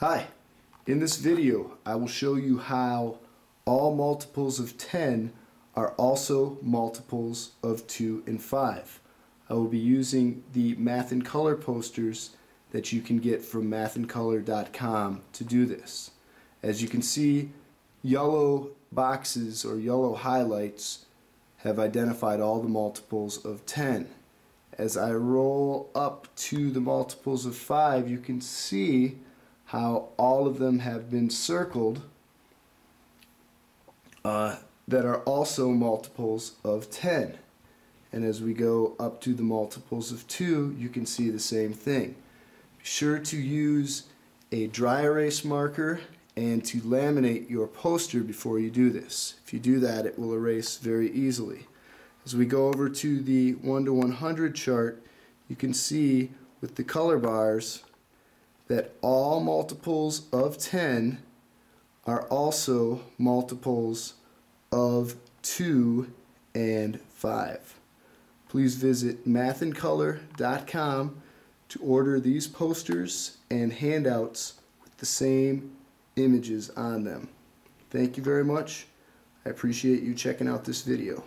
Hi, in this video I will show you how all multiples of 10 are also multiples of 2 and 5. I will be using the Math in Color posters that you can get from mathincolor.com to do this. As you can see, yellow boxes or yellow highlights have identified all the multiples of 10. As I roll up to the multiples of 5, you can see how all of them have been circled uh, that are also multiples of 10. And as we go up to the multiples of 2, you can see the same thing. Be sure to use a dry erase marker and to laminate your poster before you do this. If you do that, it will erase very easily. As we go over to the 1 to 100 chart, you can see with the color bars that all multiples of 10 are also multiples of 2 and 5. Please visit mathincolor.com to order these posters and handouts with the same images on them. Thank you very much. I appreciate you checking out this video.